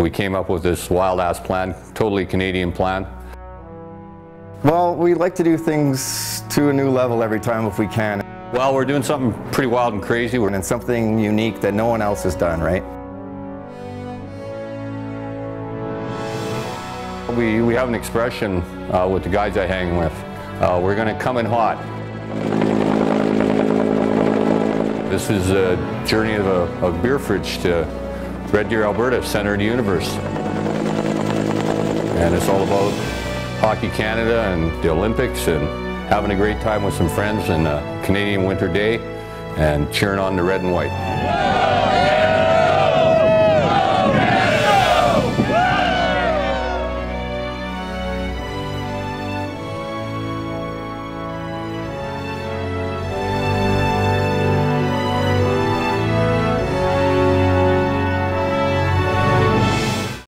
We came up with this wild-ass plan, totally Canadian plan. Well, we like to do things to a new level every time if we can. Well, we're doing something pretty wild and crazy. We're And something unique that no one else has done, right? We, we have an expression uh, with the guys I hang with. Uh, we're going to come in hot. This is a journey of a, a beer fridge to Red Deer, Alberta, center of the universe. And it's all about Hockey Canada and the Olympics and having a great time with some friends and a Canadian winter day and cheering on the red and white.